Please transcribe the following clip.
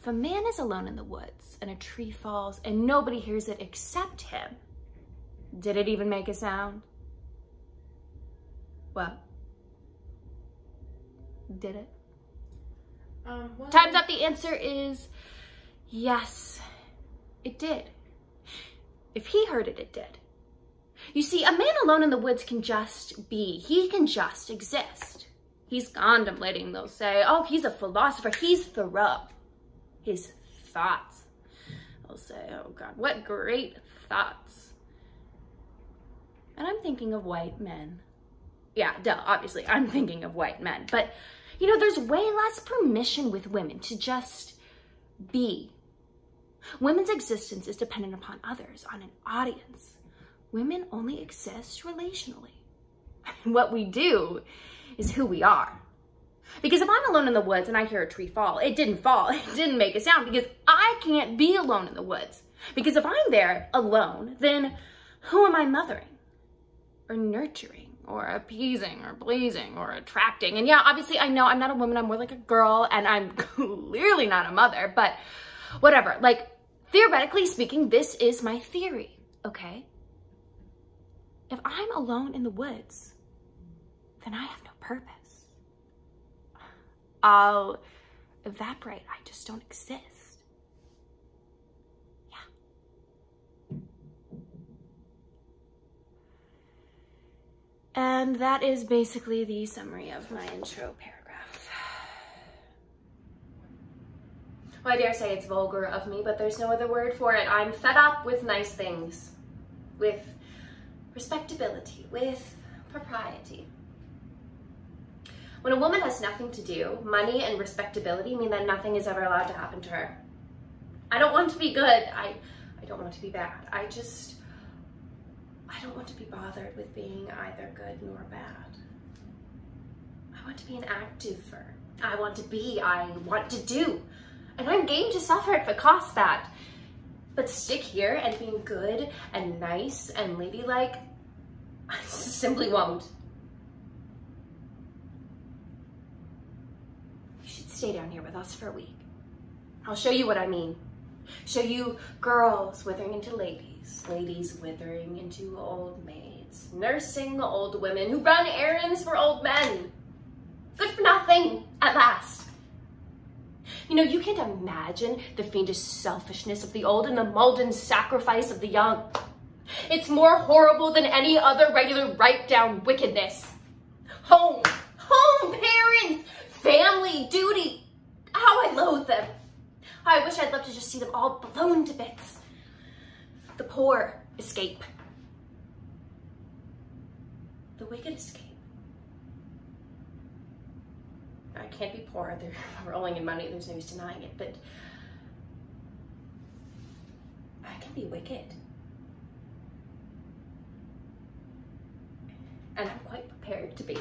If a man is alone in the woods and a tree falls and nobody hears it except him, did it even make a sound? Well, did it? Um, well, Time's up. The answer is yes, it did. If he heard it, it did. You see, a man alone in the woods can just be. He can just exist. He's contemplating, they'll say. Oh, he's a philosopher. He's Thoreau. His thoughts. I'll say, oh God, what great thoughts. And I'm thinking of white men. Yeah, duh, obviously, I'm thinking of white men. But, you know, there's way less permission with women to just be. Women's existence is dependent upon others, on an audience. Women only exist relationally. what we do is who we are. Because if I'm alone in the woods and I hear a tree fall, it didn't fall, it didn't make a sound because I can't be alone in the woods. Because if I'm there alone, then who am I mothering or nurturing or appeasing or pleasing or attracting? And yeah, obviously I know I'm not a woman, I'm more like a girl and I'm clearly not a mother, but whatever. Like theoretically speaking, this is my theory, okay? If I'm alone in the woods, then I have no purpose. I'll evaporate. I just don't exist. Yeah. And that is basically the summary of my intro paragraph. Well, I dare say it's vulgar of me, but there's no other word for it. I'm fed up with nice things, with respectability, with propriety. When a woman has nothing to do, money and respectability mean that nothing is ever allowed to happen to her. I don't want to be good. I, I don't want to be bad. I just, I don't want to be bothered with being either good nor bad. I want to be an active activer. I want to be, I want to do. And I'm game to suffer if it costs that. But stick here and being good and nice and ladylike, I simply won't. Stay down here with us for a week. I'll show you what I mean. Show you girls withering into ladies, ladies withering into old maids, nursing old women who run errands for old men. Good for nothing, at last. You know, you can't imagine the fiendish selfishness of the old and the molten sacrifice of the young. It's more horrible than any other regular right down wickedness. Home, home, parents, family, duty. How I loathe them. How I wish I'd love to just see them all blown to bits. The poor escape. The wicked escape. I can't be poor. They're rolling in money. There's no use denying it. But I can be wicked. And I'm quite prepared to be.